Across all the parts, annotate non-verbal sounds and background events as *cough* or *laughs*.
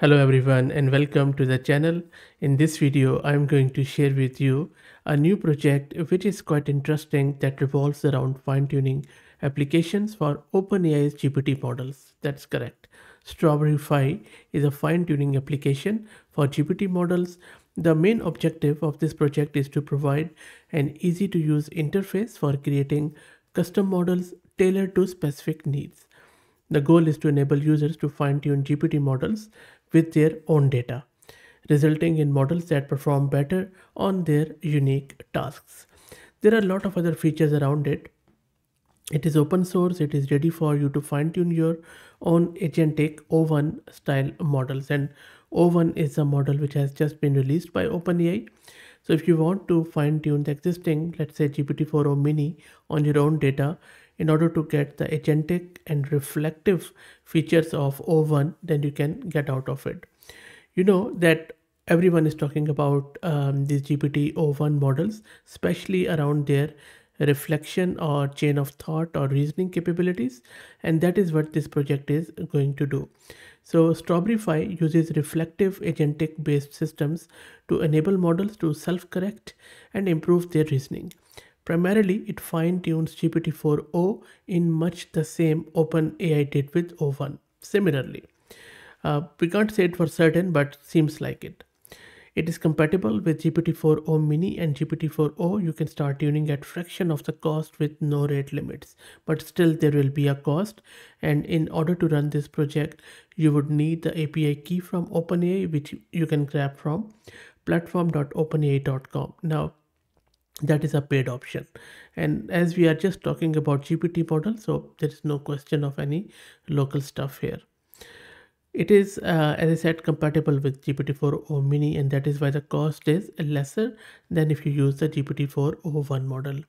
Hello everyone and welcome to the channel. In this video, I'm going to share with you a new project which is quite interesting that revolves around fine-tuning applications for OpenAI's GPT models. That's correct. Strawberry Phi is a fine-tuning application for GPT models. The main objective of this project is to provide an easy to use interface for creating custom models tailored to specific needs. The goal is to enable users to fine tune GPT models with their own data, resulting in models that perform better on their unique tasks. There are a lot of other features around it. It is open source, it is ready for you to fine tune your own agentic O1 style models. And O1 is a model which has just been released by OpenAI. So if you want to fine tune the existing, let's say GPT-4o mini on your own data, in order to get the agentic and reflective features of O1 then you can get out of it. You know that everyone is talking about um, these GPT O1 models, especially around their reflection or chain of thought or reasoning capabilities and that is what this project is going to do. So Strawberry Phi uses reflective agentic based systems to enable models to self-correct and improve their reasoning. Primarily, it fine-tunes GPT-4o in much the same OpenAI did with O1. Similarly, uh, we can't say it for certain, but seems like it. It is compatible with GPT-4o mini and GPT-4o. You can start tuning at fraction of the cost with no rate limits, but still there will be a cost. And in order to run this project, you would need the API key from OpenAI, which you can grab from platform.openai.com. Now, that is a paid option. And as we are just talking about gpt model so there is no question of any local stuff here. It is uh, as i said compatible with gpt-4o mini and that is why the cost is lesser than if you use the gpt-4o1 model.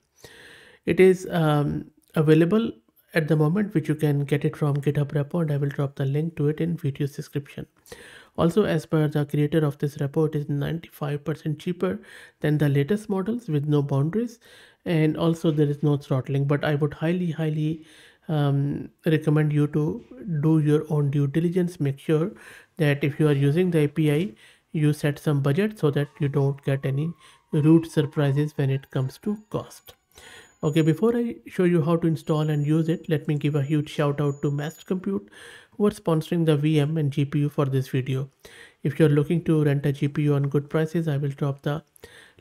It is um, available at the moment which you can get it from github repo and i will drop the link to it in video's description also, as per the creator of this report, is 95% cheaper than the latest models with no boundaries. And also there is no throttling, but I would highly, highly um, recommend you to do your own due diligence. Make sure that if you are using the API, you set some budget so that you don't get any rude surprises when it comes to cost. Okay, before I show you how to install and use it, let me give a huge shout out to Mass Compute who are sponsoring the VM and GPU for this video. If you're looking to rent a GPU on good prices, I will drop the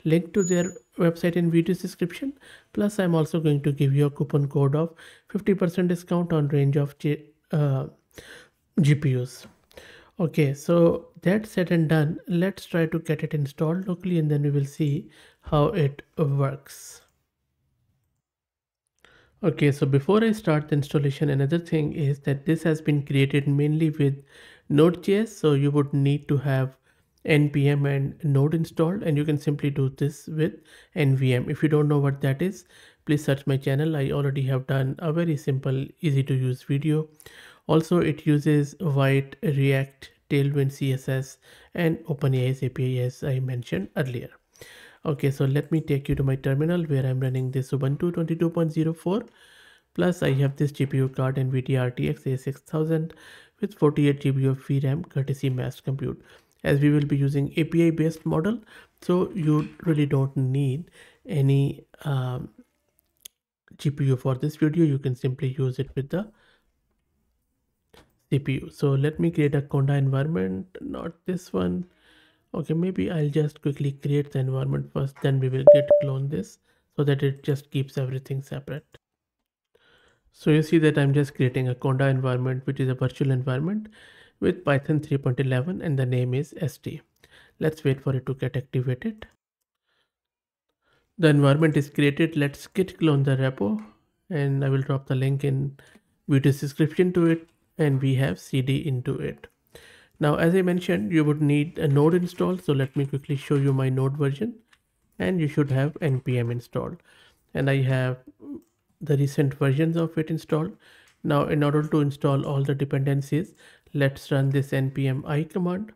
link to their website in video description. Plus, I'm also going to give you a coupon code of 50% discount on range of G, uh, GPUs. Okay, so that's said and done. Let's try to get it installed locally and then we will see how it works. Okay, so before I start the installation, another thing is that this has been created mainly with Node.js. So you would need to have npm and node installed and you can simply do this with nvm. If you don't know what that is, please search my channel. I already have done a very simple, easy to use video. Also, it uses Vite, React, Tailwind CSS and OpenAI's API as I mentioned earlier. Okay, so let me take you to my terminal where I'm running this Ubuntu 22.04 plus I have this GPU card NVIDIA RTX A6000 with 48 GB of VRAM courtesy mass compute. As we will be using API based model so you really don't need any um, GPU for this video. You can simply use it with the CPU so let me create a Conda environment not this one okay maybe I'll just quickly create the environment first then we will git clone this so that it just keeps everything separate. So you see that I'm just creating a Conda environment which is a virtual environment with Python 3.11 and the name is st let's wait for it to get activated. The environment is created. Let's git clone the repo and I will drop the link in video's description to it and we have cd into it now, as I mentioned, you would need a node installed. So let me quickly show you my node version and you should have npm installed. And I have the recent versions of it installed. Now, in order to install all the dependencies, let's run this npm i command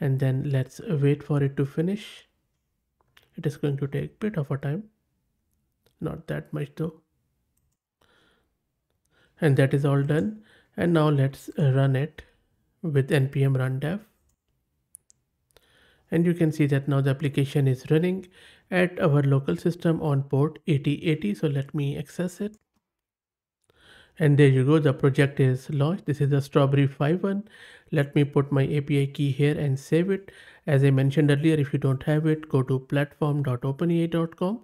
and then let's wait for it to finish. It is going to take a bit of a time, not that much though. And that is all done. And now let's run it with npm run dev. And you can see that now the application is running at our local system on port 8080 so let me access it. And there you go the project is launched. This is the strawberry Phi one. Let me put my api key here and save it. As i mentioned earlier if you don't have it go to platform.openai.com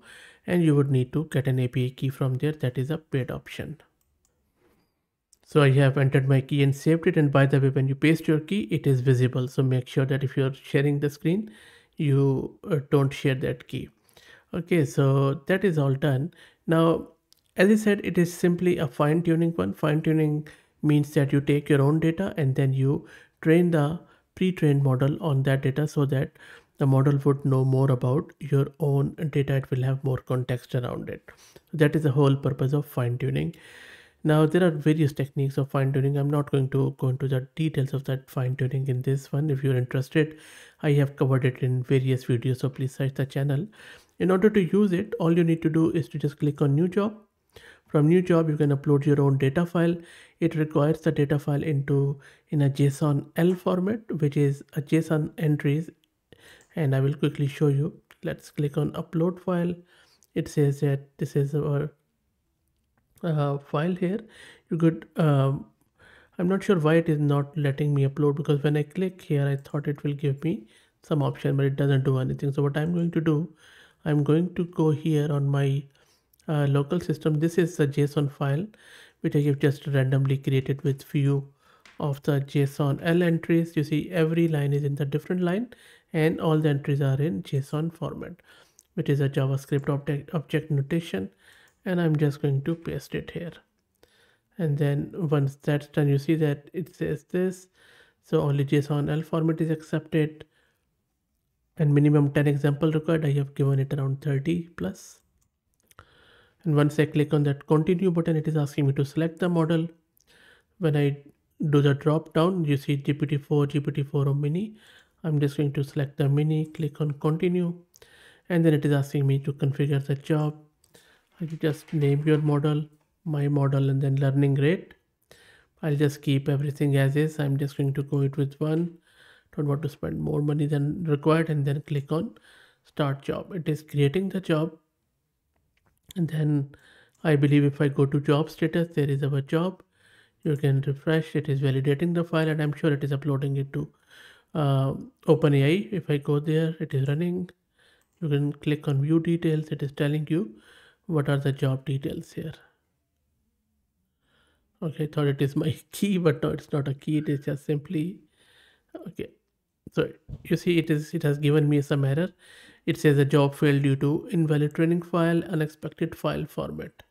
and you would need to get an api key from there. That is a paid option so I have entered my key and saved it. And by the way, when you paste your key, it is visible. So make sure that if you're sharing the screen, you uh, don't share that key. Okay, so that is all done. Now, as I said, it is simply a fine tuning one. Fine tuning means that you take your own data and then you train the pre-trained model on that data so that the model would know more about your own data. It will have more context around it. That is the whole purpose of fine tuning. Now there are various techniques of fine tuning. I'm not going to go into the details of that fine tuning in this one. If you're interested, I have covered it in various videos. So please search the channel. In order to use it, all you need to do is to just click on new job. From new job, you can upload your own data file. It requires the data file into in a JSON L format, which is a JSON entries. And I will quickly show you. Let's click on upload file. It says that this is our uh, file here. You could um, I'm not sure why it is not letting me upload because when I click here I thought it will give me some option but it doesn't do anything. So what I'm going to do I'm going to go here on my uh, local system. This is a JSON file which I have just randomly created with few of the JSON L entries. You see every line is in the different line and all the entries are in JSON format which is a JavaScript object, object notation and I'm just going to paste it here. And then once that's done you see that it says this. So only JSON L format is accepted. And minimum 10 example required. I have given it around 30 plus. And once I click on that continue button it is asking me to select the model. When I do the drop down you see GPT-4 GPT-4o mini. I'm just going to select the mini click on continue. And then it is asking me to configure the job you just name your model my model and then learning rate. I'll just keep everything as is. I'm just going to go it with one. Don't want to spend more money than required and then click on start job. It is creating the job. And then I believe if I go to job status there is our job. You can refresh. It is validating the file and I'm sure it is uploading it to uh, OpenAI. If I go there it is running. You can click on view details. It is telling you what are the job details here? Okay I thought it is my *laughs* key but no it's not a key. It is just simply okay. So you see it is it has given me some error. It says the job failed due to invalid training file unexpected file format.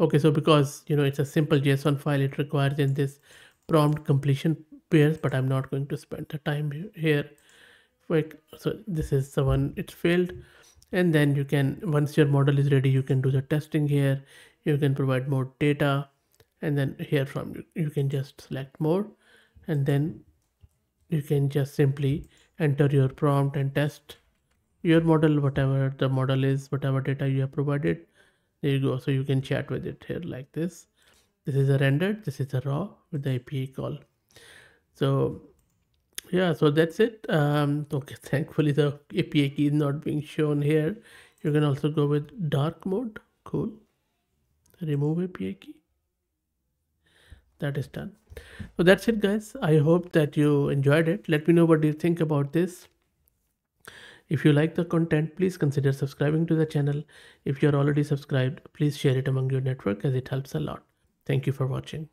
Okay so because you know it's a simple json file it requires in this prompt completion pairs but i'm not going to spend the time here. So this is the one it failed and then you can once your model is ready you can do the testing here. You can provide more data. And then here from you, you can just select more. And then you can just simply enter your prompt and test your model whatever the model is whatever data you have provided. There you go. So you can chat with it here like this. This is a rendered. This is a raw with the api call. So yeah so that's it. Um okay *laughs* thankfully the api key is not being shown here. You can also go with dark mode. Cool. Remove api key. That is done. So that's it guys. I hope that you enjoyed it. Let me know what you think about this. If you like the content please consider subscribing to the channel. If you're already subscribed please share it among your network as it helps a lot. Thank you for watching